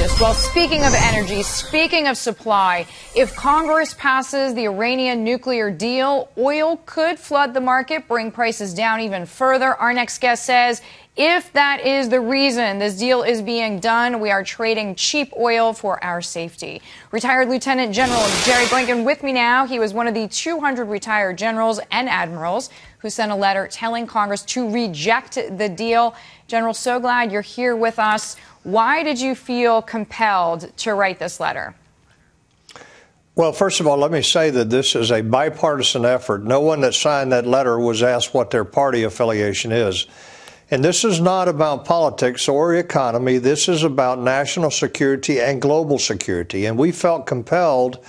Well, speaking of energy, speaking of supply, if Congress passes the Iranian nuclear deal, oil could flood the market, bring prices down even further. Our next guest says if that is the reason this deal is being done, we are trading cheap oil for our safety. Retired Lieutenant General Jerry Boykin with me now. He was one of the 200 retired generals and admirals who sent a letter telling Congress to reject the deal. General, so glad you're here with us. Why did you feel compelled to write this letter? Well, first of all, let me say that this is a bipartisan effort. No one that signed that letter was asked what their party affiliation is. And this is not about politics or economy. This is about national security and global security. And we felt compelled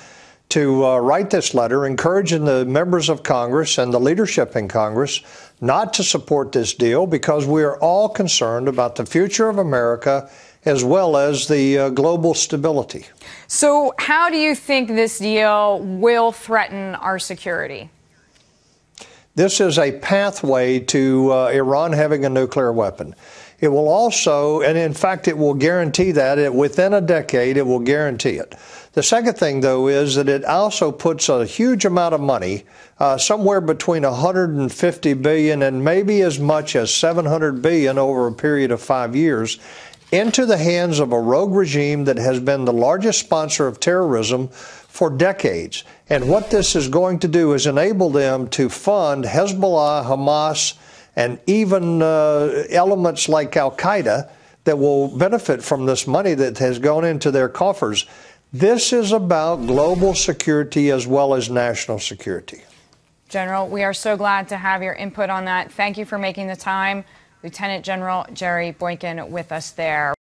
to uh, write this letter encouraging the members of Congress and the leadership in Congress not to support this deal because we are all concerned about the future of America as well as the uh, global stability. So, how do you think this deal will threaten our security? This is a pathway to uh, Iran having a nuclear weapon. It will also, and in fact, it will guarantee that it, within a decade, it will guarantee it. The second thing, though, is that it also puts a huge amount of money, uh, somewhere between 150 billion and maybe as much as 700 billion over a period of five years, into the hands of a rogue regime that has been the largest sponsor of terrorism for decades. And what this is going to do is enable them to fund Hezbollah, Hamas, and even uh, elements like Al Qaeda that will benefit from this money that has gone into their coffers. This is about global security as well as national security. General, we are so glad to have your input on that. Thank you for making the time. Lieutenant General Jerry Boykin with us there.